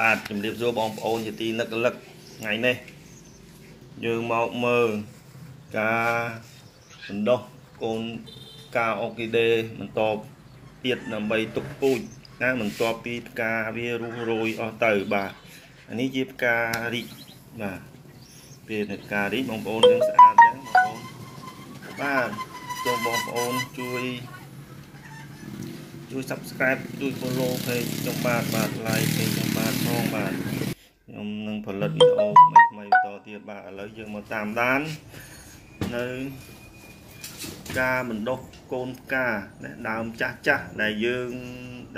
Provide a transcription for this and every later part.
បាទជំរាបសួរបងប្អូនជាទីនឹករលឹកថ្ងៃនេះយើងមកមើលការបណ្ដុះកូនការអុកគីដេបន្តទៀតដើម្បីទុកពូជណាបន្ទាប់ពីផ្កាវារុះរោយអស់ទៅបាទអានេះជាផ្ការីកបាទពេលនៃផ្ការីកបងប្អូនយើងស្អាតចឹងបងប្អូនបាទសូមបងប្អូនជួយ ជួយ subscribe ជួយ follow page ខ្ញុំបាទបាទ like page ខ្ញុំបាទផងបាទខ្ញុំនឹងផលិតវីដេអូថ្មីថ្មីបន្តទៀតបាទឥឡូវយើងមកតាមដាននៅការបណ្ដុះកូនផ្កាណាដើមចាស់ចាស់ដែលយើង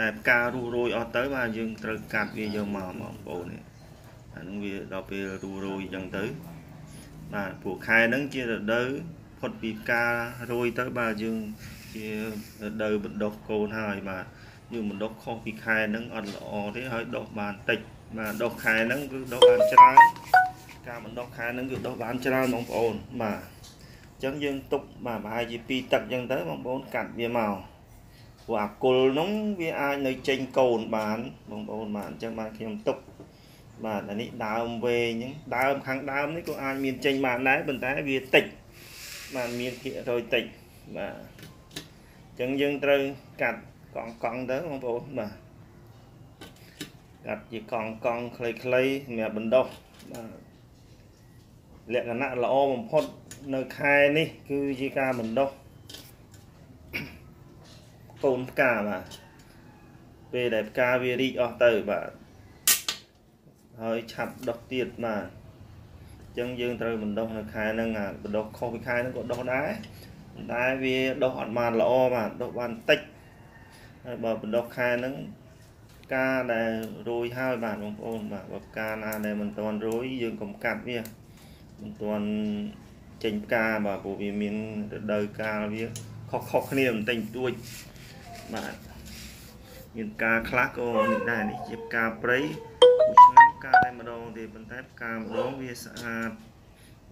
ដែលផ្ការុះរោយអស់ទៅបាទយើងត្រូវកាត់វាយកមកបងប្អូននេះអានឹងវាដល់ពេលរុះរោយអញ្ចឹងទៅបាទព្រោះខែហ្នឹងជារដូវផុតពីផ្ការោយទៅបាទយើង ជារដូវបណ្ដុះកូនហើយបាទយើងបណ្ដុះខុសពីខែហ្នឹងអត់ល្អទេហើយដុះបានតិចបាទដុះខែហ្នឹងគឺដុះបានច្រើនការបណ្ដុះខែហ្នឹងគឺដុះបានច្រើនបងប្អូនបាទអញ្ចឹងយើងទុកបាទប្រហែលជា2ទឹកអញ្ចឹងទៅបងប្អូនកាត់វាមកព្រោះអាគុលហ្នឹងវាអាចនៅចេញកូនបានបងប្អូនបាទអញ្ចឹងបានខ្ញុំទុកបាទអានេះដើមវែងអញ្ចឹងដើមខាងដើមនេះក៏អាចមានចេញបានដែរប៉ុន្តែវាតិចបាទមានភាគរយតិចបាទ ចឹងយើងត្រូវកាត់កង់កង់ទៅបងប្អូនបាទកាត់ជាកង់កង់ខ្លីៗសម្រាប់បណ្ដុះបាទលក្ខណៈល្អបំផុតនៅខែនេះ គឺជាការបណ្ដុះកូនផ្កាបាទពេលដែលផ្កាវារីកអស់ទៅបាទហើយឆាប់ដុះទៀតបាទអញ្ចឹងយើងត្រូវបណ្ដុះនៅខែហ្នឹងអាបណ្ដុះខុសពីខែហ្នឹងក៏ដុះដែរ តែវាដុះអត់បានល្អបាទដុះបានតិចហើយបើបណ្ដុះខែហ្នឹងការដែលរួយហើយបាទបងប្អូនបាទបើផ្កាណាដែលមិនទាន់រួយយើងកុំកាត់វាមិនទាន់ចេញផ្កាបាទព្រោះវាមានរដូវកាលវាខុសខុសគ្នាបន្តិចបន្តួចបាទមានផ្កាខ្លះក៏នេះដែរនេះជាផ្កាព្រៃមួយឆ្នាំផ្កាតែម្ដងទេប៉ុន្តែផ្កាម្ដងវាស្អាត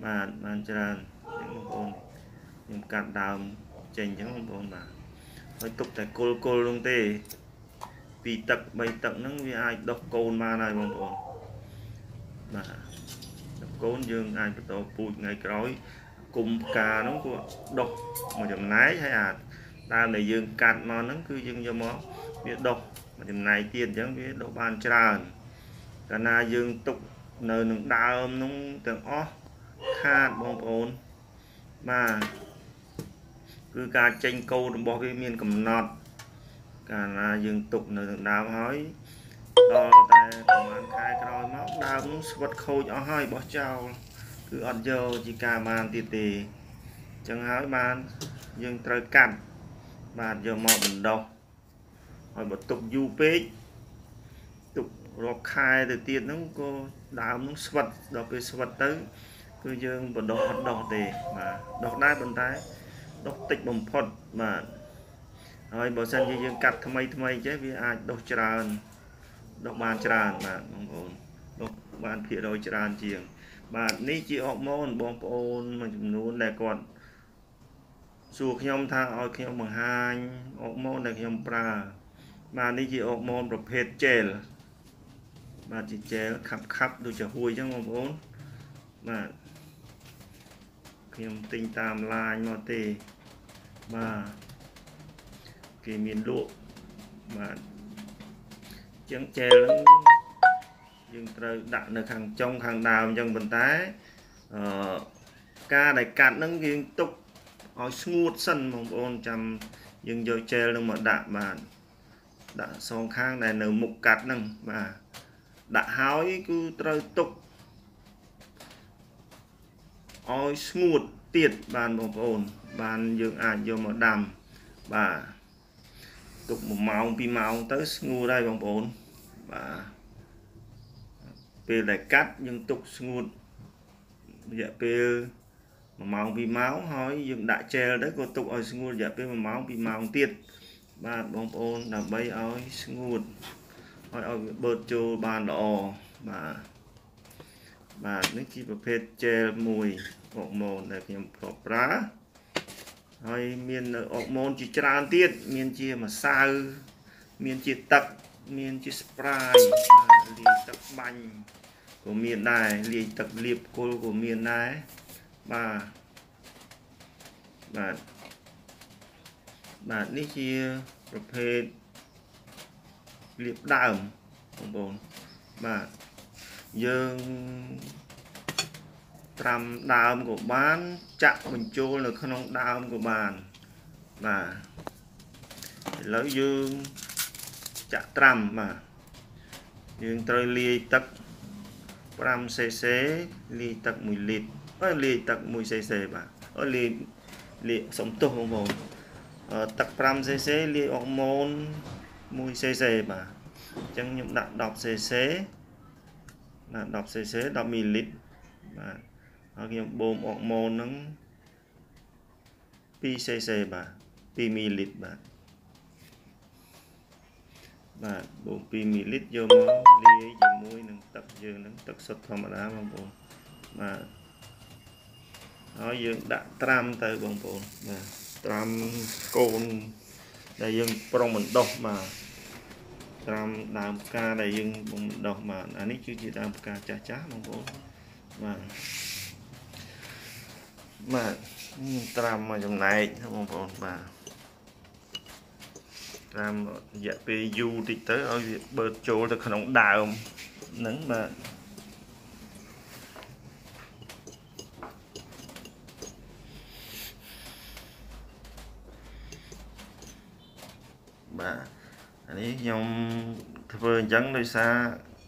បាទបានច្រើនបងប្អូន ខ្ញុំកាត់ដើមចេញអញ្ចឹងបងប្អូនបាទហើយទុកតែគល់គល់នោះទេពីទឹក3ទឹកហ្នឹងវាអាចដុះកូនបានហើយបងប្អូនបាទកូនយើងអាចបន្តពូជថ្ងៃក្រោយគុំផ្កាហ្នឹងគឺដុះមួយចំណែកហើយអាដើមដែលយើងកាត់មកហ្នឹងគឺយើងយកមកវាដុះមួយចំណែកទៀតអញ្ចឹងវាដុះបានច្រើនកាលណាយើងទុកនៅនឹងដើមហ្នឹងទាំងអស់ខាតបងប្អូនបាទ គឺការចេញកូនរបស់វាមានកំណត់ កាលណាយើងទុកនៅក្នុងដើមហើយដល់តែប្រហែលខែក្រោយមកដើមស្វិតខូចអស់ហើយបោះចោលគឺអត់យកជាការបានទៀតទេអញ្ចឹងហើយបានយើងត្រូវកាត់បាទយកមកបណ្ដោះហើយបើទុកយូរពេកទុករាប់ខែទៅទៀតហ្នឹងក៏ដើមហ្នឹងស្វិតដល់ពេលស្វិតទៅ គឺយើងបណ្ដោះអត់ដោះទេបាទដោះដែរប៉ុន្តែ ដុះតិចបំផុតបាទហើយបើសិនជាយើងកាត់ថ្មីថ្មីចេះវាអាចដុះច្រើនដុះបានច្រើនបាទបងប្អូនដុះបានភាគរយច្រើនជាង បាទនេះជាអុកម៉ូនបងប្អូនមួយចំនួនដែលគាត់សួរខ្ញុំថាឲ្យខ្ញុំបង្ហាញអុកម៉ូនដែលខ្ញុំប្រើបាទនេះជាអុកម៉ូនប្រភេទជែលបាទជាជែលខាប់ខាប់ដូចជាហួយអញ្ចឹងបងប្អូនបាទ ខ្ញុំទិញតាមឡាញមកទេបាទគេមានលក់បាទជាងជែលហ្នឹងយើងត្រូវដាក់នៅខាងចុងខាងដើមអញ្ចឹងប៉ុន្តែអឺការដែលកាត់ហ្នឹងយើងទុកឲ្យស្ងួតសិនបងប្អូនចាំយើងយកជែលហ្នឹងមកដាក់បាទដាក់សងខាងដែលនៅមុខកាត់ហ្នឹងបាទដាក់ហើយគឺត្រូវទុក ឲ្យស្ងួតទៀតបានបងប្អូន បានយើងអាចយកមកដាំបាទទុក1ម៉ោង2ម៉ោងទៅស្ងួតហើយបងប្អូនបាទពេលដែលកាត់យើងទុកស្ងួតរយៈពេល1ម៉ោង2ម៉ោងហើយយើងដាក់ជែលទៅក៏ទុកឲ្យស្ងួតរយៈពេល1ម៉ោង2ម៉ោងទៀតបាទបងប្អូនដើម្បីឲ្យស្ងួតឲ្យឲ្យវាបឺតចូលបានល្អបាទ បាទនេះជាប្រភេទជែលមួយអុកម៉ូនដែលខ្ញុំធ្លាប់ប្រើហើយមាននៅអុកម៉ូនជាច្រើនទៀតមានជាម្សៅមានជាទឹកមានជាស្ប្រាយបាទលាយទឹកបាញ់ក៏មានដែរលាយទឹកលាបគល់ក៏មានដែរបាទបាទបាទនេះជាប្រភេទលាបដើមបងប្អូនបាទ យើងត្រាំដើមក៏បាន ចាក់បញ្ចូលនៅក្នុងដើមក៏បានបាទឥឡូវយើងចាក់ត្រាំបាទយើងត្រូវលាយទឹក 5cc លាយទឹក1លីត្រអើលាយទឹក 1cc បាទអើលាយលាយសំទោសបងប្អូនទឹក 5cc លាយអុកម៉ូន 1cc បាទអញ្ចឹងខ្ញុំដាក់ 10cc បាទ 10cc 10មីលីលីត្របាទហើយខ្ញុំបូមអុកម៉ូនហ្នឹង 2cc បាទ2មីលីលីត្របាទបាទបូម2មីលីលីត្រយកមកលាយជាមួយនឹងទឹកយើងហ្នឹងទឹកសុទ្ធធម្មតាបងប្អូនបាទហើយយើងដាក់ត្រាំទៅបងប្អូនបាទត្រាំកូនដែលយើងប្រុងបណ្ដោះបាទ ត្រាំដើមផ្កាដែលយើងបណ្ដោះបាទអានេះគឺជាដើមផ្កាចាស់ចាស់បងប្អូនបាទបាទត្រាំមកចំណែកបងប្អូនបាទត្រាំរយៈពេលយូរតិចទៅឲ្យវាបឺតចូលទៅក្នុងដើមហ្នឹងបាទបាទអា នេះខ្ញុំធ្វើអញ្ចឹងដោយសារ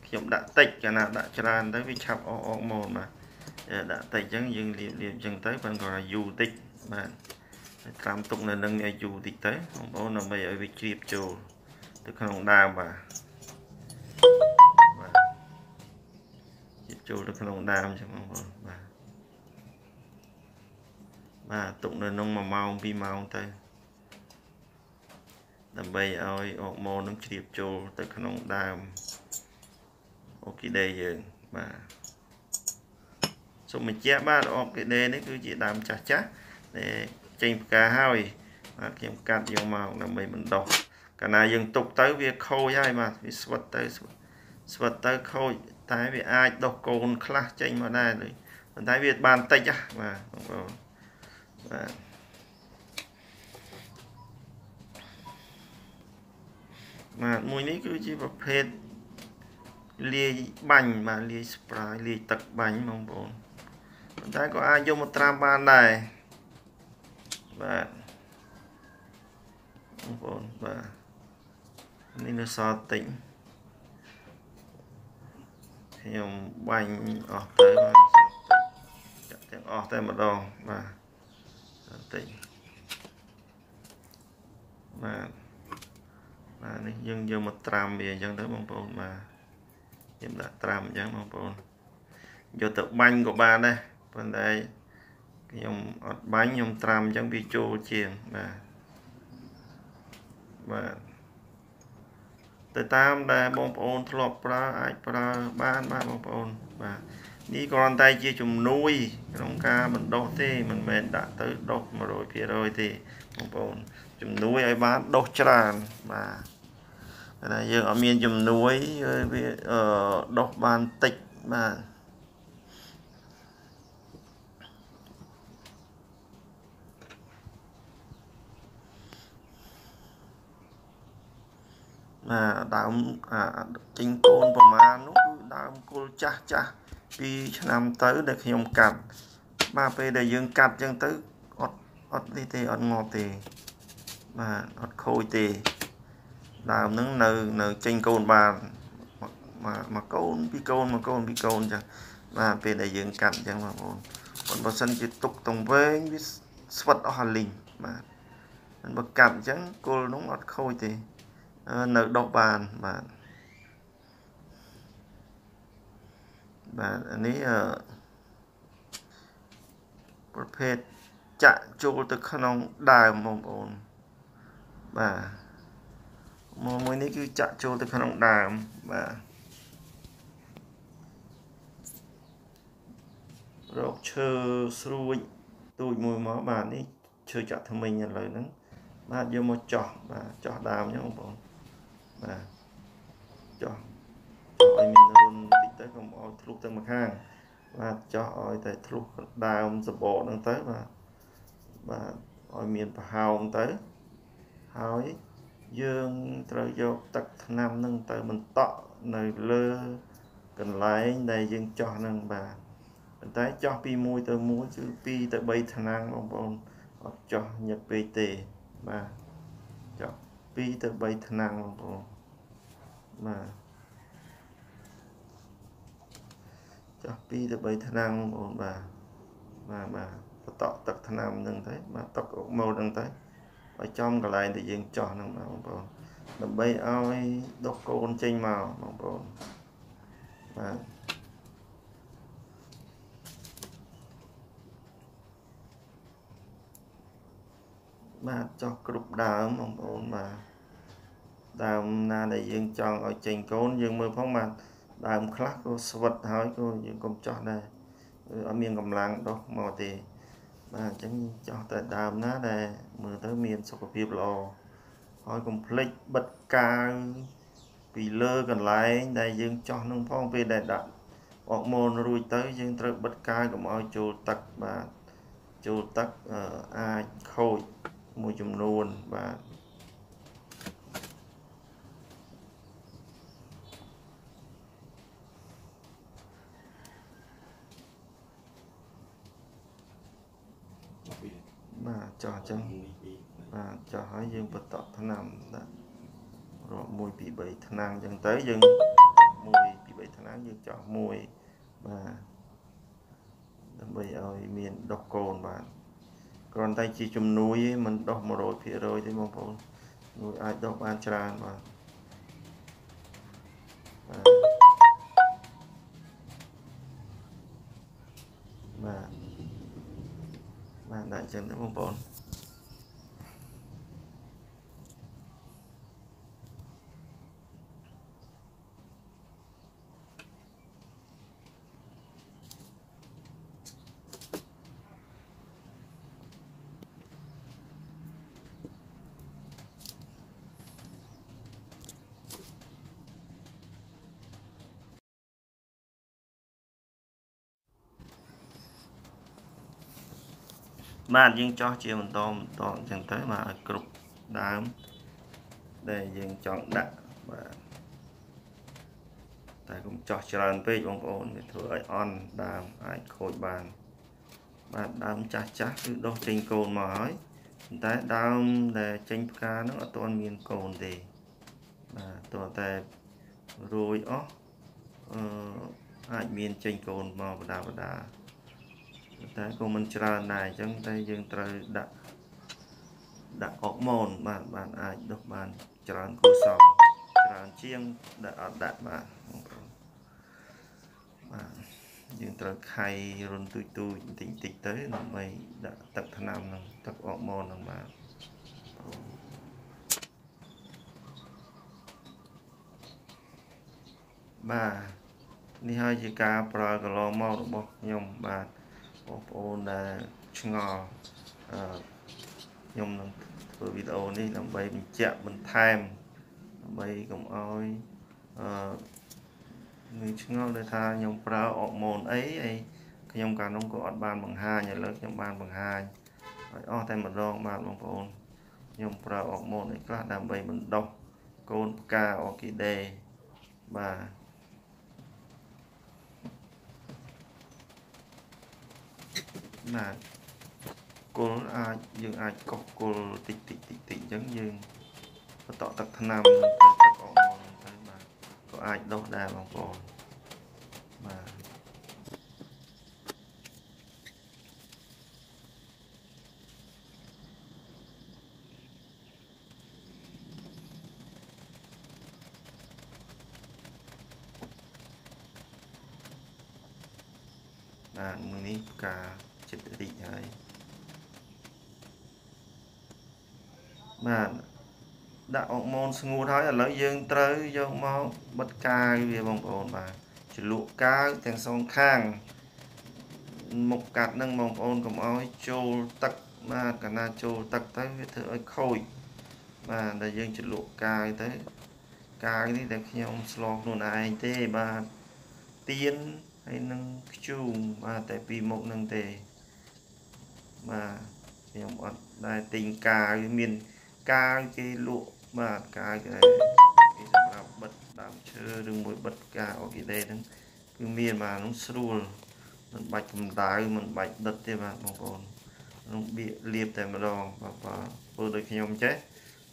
ខ្ញុំដាក់តិចកាលណាដាក់ច្រើនទៅវាឆាប់អស់អស់មកបាទដាក់តិចអញ្ចឹងយើងលាបលាបអញ្ចឹងទៅប៉ុន្តែគាត់ថាយូរតិចបាទត្រាំទុកនៅនឹងឲ្យយូរតិចទៅបងប្អូនដើម្បីឲ្យវាជ្រាបចូលទៅក្នុងដើមបាទបាទជ្រាបចូលទៅក្នុងដើមអញ្ចឹងបងប្អូនបាទបាទទុកនៅក្នុង1ម៉ោង2ម៉ោងទៅ ដើម្បីឲ្យអកម៉ូនឹងជ្រាបចូលទៅក្នុងដើមអូគីដេយើងបាទសូមបញ្ជាក់បាទអូគីដេនេះគឺជាដើមចាស់ចាស់ដែលចេញផ្កាហើយបាទខ្ញុំកាត់យកមកដើម្បីបណ្ដោះកាលណាយើងទុកទៅវាខូចហើយបាទវាស្វិតទៅស្វិតទៅខូចតែវាអាចដុះកូនខ្លះចេញមកដែរប៉ុន្តែវាបានតិចបាទបងប្អូនបាទ បាទមួយនេះគឺជាប្រភេទលាយបាញ់បាទលាយ spray លាយទឹកបាញ់បងប្អូនប៉ុន្តែក៏អាចយកមកត្រាំបានដែរបាទបងប្អូនបាទនេះនៅសល់តិចខ្ញុំបាញ់អស់ទៅបាទសល់តិចចាក់ទាំងអស់តែម្ដងបាទសល់តិចបាទ បាទនេះយើងយកមកត្រាំវាអញ្ចឹងទៅបងប្អូនបាទខ្ញុំដាក់ត្រាំអញ្ចឹងបងប្អូនយកទៅបាញ់ក៏បានដែរប៉ុន្តែខ្ញុំអត់បាញ់ខ្ញុំត្រាំអញ្ចឹងវាចូលជាងបាទបាទទៅតាមដែលបងប្អូនធ្លាប់ប្រើអាចប្រើបានបាទបងប្អូនបាទនេះគ្រាន់តែជាជំនួយក្នុងការបណ្ដុះទេមិនមែនដាក់ទៅដុះ100%ទេបងប្អូនជំនួយឲ្យបានដុះច្រើនបាទ តែយើងអត់មានជំនួយវាដុះបានតិចបាទណាដើមអាចេញកូនប្រមាណនោះគឺដើមគល់ចាស់ចាស់2ឆ្នាំទៅដែលខ្ញុំកាត់បាទពេលដែលយើងកាត់ចឹងទៅអត់អត់នេះទេអត់ងាប់ទេបាទអត់ខូចទេ ដើមហ្នឹងនៅនៅចេញកូនបានមកមកកូនពីរកូនមកកូនពីរកូនចឹងបាទពេលដែលយើងកាត់ចឹងបងប្អូនប៉ុន្តែបើសិនជាទុកតង្វែងវាស្វិតអស់អាលីងបាទមិនបើកាត់អញ្ចឹងគល់នោះអត់ខូចទេនៅដុះបានបាទបាទនេះប្រភេទចាក់ចូលទៅក្នុងដើមបងប្អូនបាទ មួយមួយនេះគឺចាក់ចូលទៅក្នុងដើមបាទរកឈើស្រួចទូចមួយមកបាទនេះឈើចាក់ថ្មិញឥឡូវហ្នឹងបាទយកមកចោះបាទចោះដើមហ្នឹងបងប្អូនបាទចោះចោះឲ្យមានរុនតិចទៅឲ្យធ្លុះទៅម្ខាង បាទចោះឲ្យតែធ្លុះដើមសបកហ្នឹងទៅបាទបាទឲ្យមានប្រហោងទៅហើយ យើងត្រូវយកទឹកថ្នាំនឹងទៅបន្តក់នៅលើកន្លែងដែលយើងចោះនឹងបាទប៉ុន្តែចោះពី1ទៅ1គឺ2ទៅ3ថ្នាំងបងប្អូនអត់ចោះញឹកពេកទេបាទចោះ2ទៅ3ថ្នាំងបងប្អូនបាទចោះ2ទៅ3ថ្នាំងបងប្អូនបាទបាទបាទបន្តក់ទឹកថ្នាំនឹងទៅបាទទឹកអុកម៉ូតនឹងទៅ ឲ្យចំកន្លែងដែលយើងចោះហ្នឹងបងប្អូនដើម្បីឲ្យដុះកូនចេញមកបងប្អូនបាទបាទចោះគ្រប់ដើមបងប្អូនបាទដើមណាដែលយើងចង់ឲ្យចេញកូនយើងមើលផងបាទដើមខ្លះក៏ស្វិតហើយក៏យើងកុំចោះដែរអត់មានកម្លាំងដុះមកទេ បាទអញ្ចឹងចោះតែដើមណាដែលមើលទៅមានសុខភាពល្អហើយកុំភ្លេចបិទកាវពីលើកន្លែងដែលយើងចោះនឹងផងពេលដែលដាក់អកម៉ូនរួចទៅយើងត្រូវបិទកាវកុំឲ្យចូលទឹកបាទចូលទឹកអាចខូចមួយចំនួនបាទ បាទចោះអញ្ចឹងបាទចោះហើយយើងបន្តថ្នាំដាក់រាប់1 2 3ថ្នាំអញ្ចឹងទៅយើង1 2 3ថ្នាំយើងចោះមួយបាទដើម្បីឲ្យមានដុះកូនបាទគ្រាន់តែជាជំនួយឯងមិនដុះ100%ទេបងប្អូននួយអាចដុះបានច្រើនបាទបាទ đại chiến 4 បងប្អូនបាទយើងចោះជាបន្តបន្តអញ្ចឹងទៅបាទឲ្យគ្រប់ដើមដែលយើងចង់ដាក់បាទតែកុំចោះច្រើនពេកបងប្អូនវាធ្វើឲ្យអន់ដើមអាចខូចបាន បាទដើមចាស់ចាស់គឺដុះចេញកូនមកហើយប៉ុន្តែដើមដែលចេញផ្កាហ្នឹងអត់ទាន់មានកូនទេបាទតើតែរួយអស់អឺអាចមានចេញកូនមកបដាបដា តែក៏មិនច្រើនដែរអញ្ចឹងតែយើងត្រូវដាក់ដាក់អុកម៉ូនបាទបាទអាចដុះបានច្រើនគួរសមច្រើនជាងដែលអត់ដាក់បាទបងប្អូនបាទយើងត្រូវខៃរុនទូចទូចបន្តិចបន្តិចទៅដើម្បីដាក់ទឹកថ្នាំនឹងទឹកអុកម៉ូននឹងបាទបាទនេះហើយជាការប្រើកន្លងមករបស់ខ្ញុំបាទ បងប្អូនដែលឆ្ងល់អឺខ្ញុំនឹងធ្វើវីដេអូនេះដើម្បីបញ្ជាក់បន្ថែមដើម្បីកុំឲ្យអឺនឹងឆ្ងល់ដែលថាខ្ញុំប្រើអកម៉ូនអីអីខ្ញុំកាលនោះក៏អត់បានបង្ហាញឥឡូវខ្ញុំបានបង្ហាញឲ្យអស់តែម្ដងបាទបងប្អូនខ្ញុំប្រើអកម៉ូនអីខ្លះដើម្បីបណ្ដុះកូនផ្កាអ័រគីដេបាទ បាទគល់អាចយើងអាចកោសគល់តិចតិចតិចតិចអញ្ចឹងយើងបន្តទឹកថ្នាំទៅទឹកអមទៅបាទក៏អាចដុះដែរបងប្អូនបាទបាទមួយនេះផ្កា ចិត្តរីកហើយបាទដាក់អុកម៉ូនស្ងួតហើយឥឡូវយើងត្រូវយកមកបិទកាវវាបងប្អូនបាទជ្រលក់កាវទាំងសងខាងមុខកាត់នឹងបងប្អូនកុំឲ្យចូលទឹកបាទកាលណាចូលទឹកទៅវាធ្វើឲ្យខូចបាទដែលយើងជ្រលក់កាវទៅកាវនេះដែលខ្ញុំស្លខ្លួនឯងទេបាទទៀនហើយនឹងខ្ជូងបាទតែពីរមុខនឹងទេ បាទខ្ញុំអត់ដែរទិញកាវមានកាវគេលក់បាទកាវគេសម្រាប់បិទដើមឈើឬមួយបិទកាអូគីដេហ្នឹងគឺមានបាទនោះស្រួលមិនបាច់កម្ដៅមិនបាច់ដិតទេបាទបងប្អូននោះបៀកលាបតែម្ដងបាទបាទធ្វើដូចខ្ញុំចេះ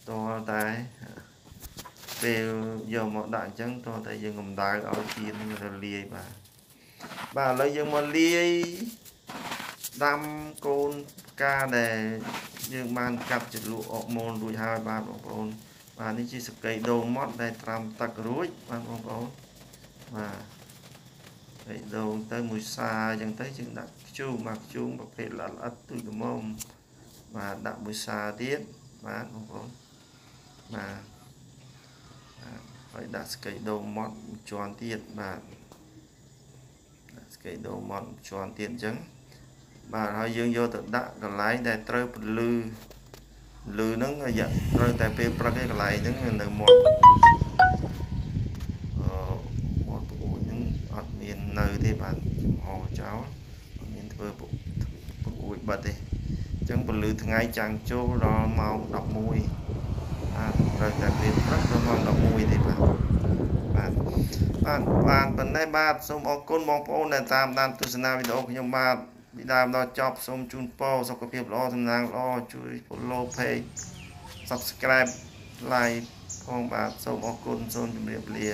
តតែពេលយកមកដាក់អញ្ចឹងតតែយើងកម្ដៅឲ្យទៀនរលាយបាទបាទឥឡូវយើងមកលាយ ដាំកូនផ្កាដែលយើងបានកាប់ជ្រលក់អកមូលរួចហើយបាទបងប្អូនបាទនេះជាសកៃដូងម៉ត់ដែលត្រាំទឹករួចបាទបងប្អូនបាទហើយដូងទៅមួយសាអញ្ចឹងទៅយើងដាក់ខ្ជូងមកខ្ជូងប្រភេទល្អិតល្អិតទូចល្មមបាទដាក់មួយសាទៀតបាទបងប្អូនបាទហើយដាក់ស្កៃដូងម៉ត់ជាន់ទៀតបាទដាក់ស្កៃដូងម៉ត់ជាន់ទៀតអញ្ចឹង បាទហើយយើងយកទៅដាក់កន្លែងដែលត្រូវពលឺលឺហ្នឹងរយៈត្រូវតែពេលព្រឹកឯកន្លែងហ្នឹងនៅមាត់អឺមាត់ប្អូនហ្នឹងអត់មាននៅទេបាទចំហចោលអត់មានធ្វើប្អូនបិទទេអញ្ចឹងពលឺថ្ងៃចាំងចូលដល់ម៉ោង11បាទត្រូវតែពេលព្រឹកដល់ម៉ោង11ទេបាទបាទបាទបាទប៉ុណ្ណេះបាទសូមអរគុណបងប្អូនដែលតាមដានទស្សនាវីដេអូខ្ញុំបាទ ពីដើមដល់ចប់សូមជូនពរសុខភាពល្អសំណាងល្អជួយ follow page subscribe like ផងបាទសូមអរគុណសូមជម្រាបលា